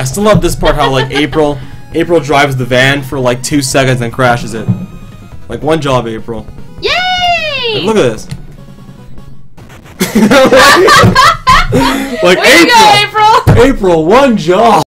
I still love this part how like April April drives the van for like two seconds and crashes it. Like one job, April. Yay! Like, look at this. like Way April, go, April! April, one job.